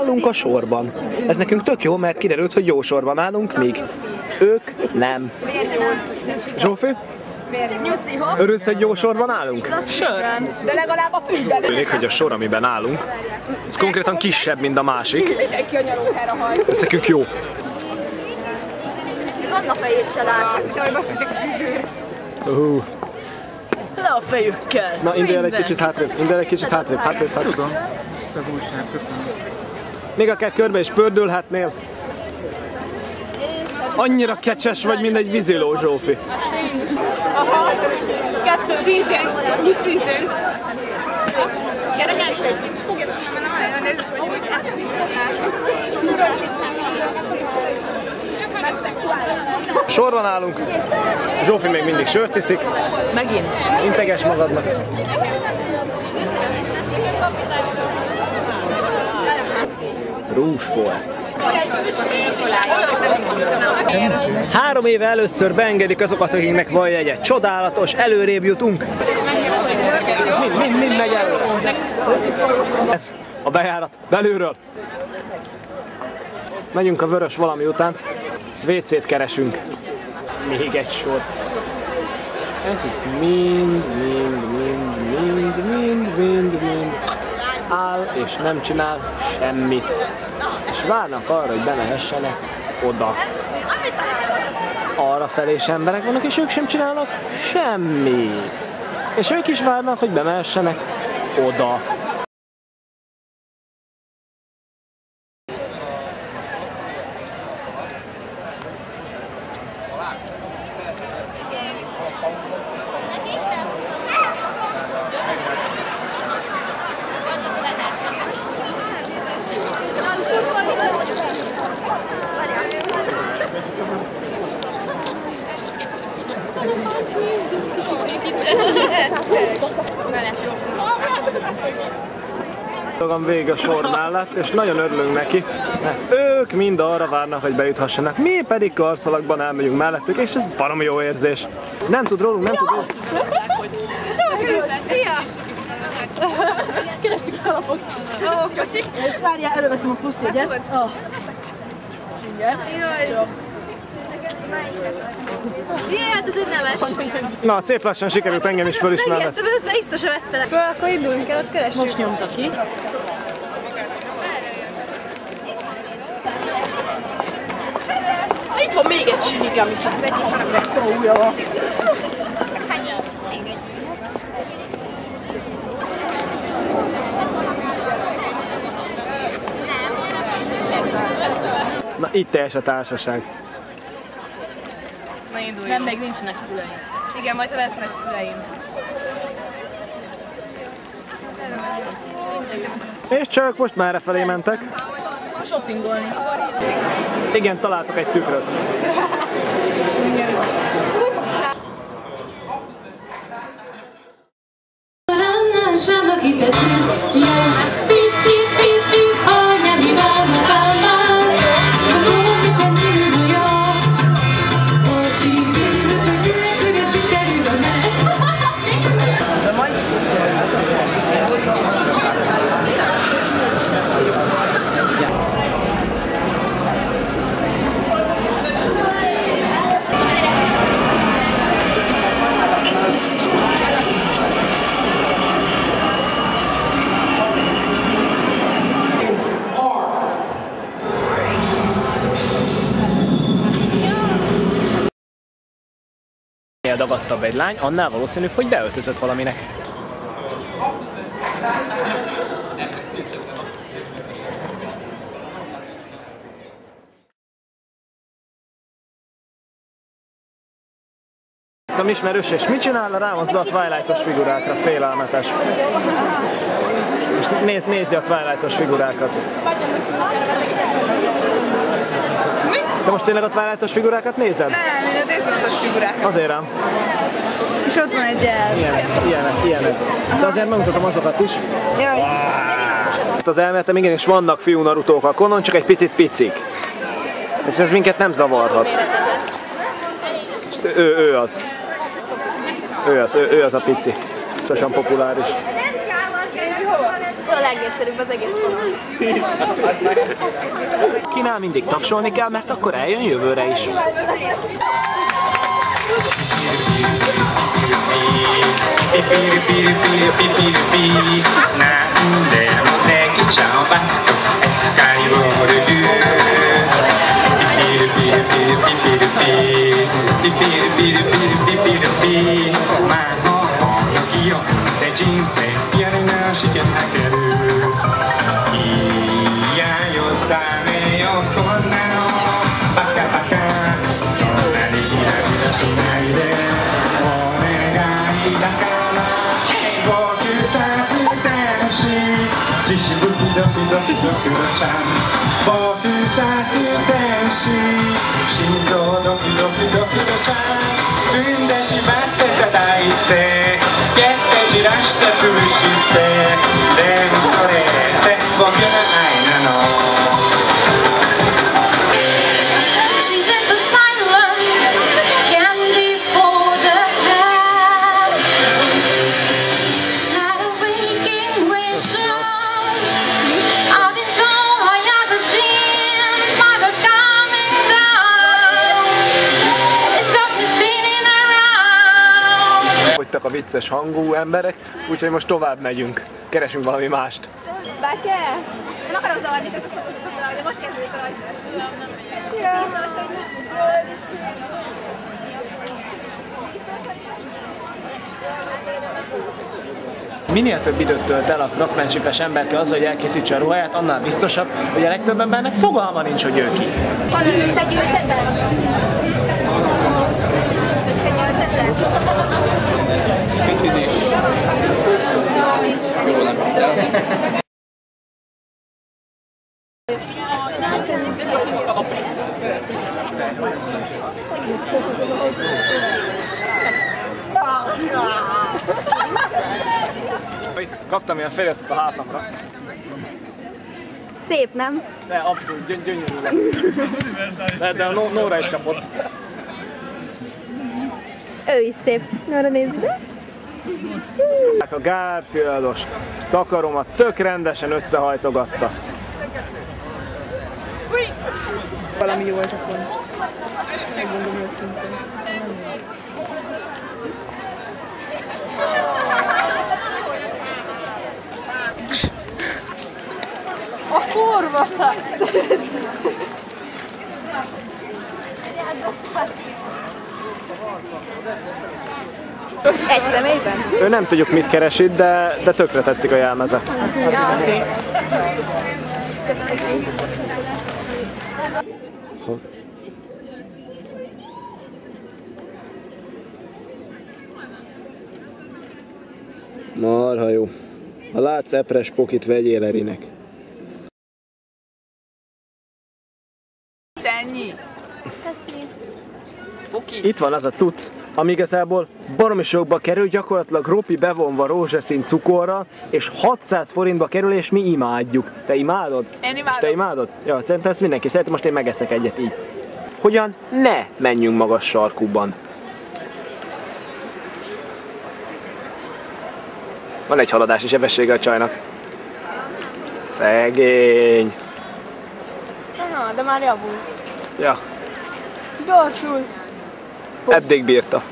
Állunk a sorban. Ez nekünk tök jó, mert kiderült, hogy jó sorban állunk, míg ők nem. Zsófi? Örülsz, hogy jó sorban állunk? Sör. De legalább a függel. Tűnik, hogy a sor, amiben állunk, ez konkrétan kisebb, mint a másik. Mindenki a nyarókára hajt. Ez nekünk jó. Még Anna fejét se látod. Uh, Le a fejükkel! na, indulj el egy kicsit hátrébb, indulj el egy kicsit hátrébb, hátrébb, hátrébb. Tudom. Az újság, köszönöm. Még akár körbe is pördülhetnél. Annyira kecses vagy, mint egy víziló, Zsófi. Aha. Kettő. Szintén. Úgy szintén. Gyere, nyelj is egy. Fogjatok, mert nem olyan erős vagyok, hogy Sorban állunk. Zsófi még mindig sört iszik. Megint. Integes magadnak. Rúsfolt. Három éve először beengedik azokat, akiknek van jegye. Csodálatos, előrébb jutunk. Ez mind, mind, mind megy előre. Ez a bejárat belülről. Megyünk a vörös valami után. WC-t keresünk. Még egy sor. Ez itt mind, mind, mind, mind, mind, mind, mind áll és nem csinál semmit. És várnak arra, hogy bemehessenek oda. Arra felé is emberek vannak, és ők sem csinálnak semmit. És ők is várnak, hogy bemehessenek oda. Magam végig a sor mellett, és nagyon örülünk neki, mert ők mind arra várnak, hogy bejuthassanak. Mi pedig karszalagban elmegyünk mellettük, és ez baromi jó érzés. Nem tud rólunk, nem tud rólunk. Szia! Kerestük a kalapot. Ó, kocsi. És várjál, előveszem a pluszjegyet. Oh. Mindjárt. Jó. Jé, hát ez egy nemes. Na, szép lassan sikerült engem is fölismerni. Megijedtem, őt vissza se vettelek. Föl, akkor induljunk el, azt keressük. Most nyomta ki. Itt van még egy sinigami szám. Mekkora ujja van. Na, itt teljes a társaság. Na induljunk. Nem, még nincsenek füleim. Igen, majd ha lesznek füleim. És csak most merre felé mentek? Shoppingolni. Igen, találtak egy tükröt. Chi si egy lány, annál valószínűbb, hogy beöltözött valaminek. Nem ismerős, és mit csinál? Rámozdul a Twilight-os figurákra, félelmetes. És néz, nézi a Twilight-os figurákat. Te most tényleg a Twilight-os figurákat nézed? Nem, én a dédnatos figurák. Azért ám. És ott van egy jel. Ilyenek, ilyenek, ilyenek. De azért megmutatom azokat is. Jaj. Itt az elméletem igenis vannak fiú narutók a konon, csak egy picit picik. És ez minket nem zavarhat. És ő, ő az. Ő az, ő, ő az a pici. Tosan populáris. Attól a legnépszerűbb az egész. Kinál mindig tapsolni kell, mert akkor eljön jövőre is. ピピリピリピリピピリピリ何でもできちゃうバットエスカリボール流ひとつくのちゃん僕さ自転し心臓ドキドキドキドちゃん踏んでしまって叩いて蹴って散らして潰してでもそれ vicces hangú emberek, úgyhogy most tovább megyünk. Keresünk valami mást. Beke? Nem akarom zavarni, de most kezdődik a rajz. Biztos, hogy nem. Minél több időt tölt el a craftsmanship emberke azzal, hogy elkészítse a ruháját, annál biztosabb, hogy a legtöbb embernek fogalma nincs, hogy ő ki. Honnan összegyűjteted? Összegyűjteted? Kaptam ilyen feliratot a hátamra. Szép, nem? De abszolút gyöny- gyönyörű lett. De, de a Nóra is kapott. Ő is szép. Arra nézd ide. A Garfieldos takaromat tök rendesen összehajtogatta. Valami jó ez a pont. Megmondom őszintén. A kurva! Egy személyben? Ő nem tudjuk mit keres itt, de, de tökre tetszik a jelmeze. Marha jó. Ha látsz epres pokit, vegyél Erinek. Ennyi. Itt van az a cucc, ami igazából baromi sokba kerül, gyakorlatilag ropi bevonva rózsaszín cukorra, és 600 forintba kerül, és mi imádjuk. Te imádod? Én És imádom. te imádod? Ja, szerintem ezt mindenki szereti, most én megeszek egyet így. Hogyan ne menjünk magas sarkúban? Van egy haladási sebessége a csajnak. Szegény. Na, de már javul. Ja, Gyorsul. eddig bírta.